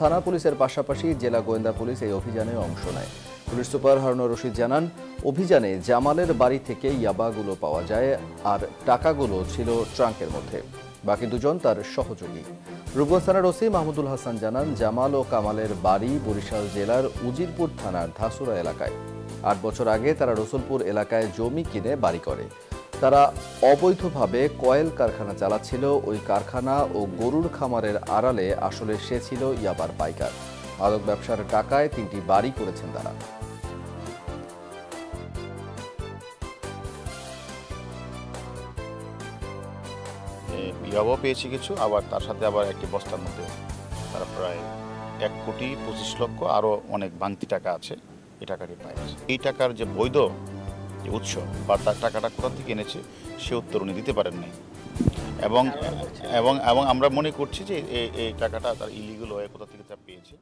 থানা পুলিশের পাশাপাশি জেলা গোয়েন্দা পুলিশ এই অভিযানে অংশ নেয়। পুলিশ সুপার হারুনুর রশিদ জানান, অভিযানে জামালের বাড়ি থেকে ইয়াবাগুলো পাওয়া যায় আর টাকাগুলো ছিল ট্রাঙ্কের মধ্যে। বাকি দুজন তার সহযোগী। রূপগঞ্জ থানার ওসি মাহমুদুল হাসান জানান, জামাল ও কামালের বাড়ি বরিশাল জেলার উজিরপুর থানার ধাসুরা এলাকায়। আট বছর আগে তারা রসুলপুর এলাকায় জমি কিনে বাড়ি করে। তারা অবৈধভাবে কয়েল কারখানা চালাচ্ছিল। ওই কারখানা ও গরুর খামারের আড়ালে আসলে সে ছিল ইয়াবার পাইকার। মাদক ব্যবসার টাকায় তিনটি বাড়ি করেছেন তারা। ইয়াবাও পেয়েছি কিছু, আবার তার সাথে আবার একটি বস্তার মধ্যে। তারা প্রায় এক কোটি পঁচিশ লক্ষ, আরও অনেক বাংতি টাকা আছে। এই টাকাটি পাইছে এই টাকার যে বৈধ যে উৎস বা তার টাকাটা কোথা থেকে এনেছে, সে উত্তর উনি দিতে পারেন নাই এবং এবং এবং আমরা মনে করছি যে এই টাকাটা তার ইলিগুলো হয়ে কোথা থেকে তা পেয়েছে।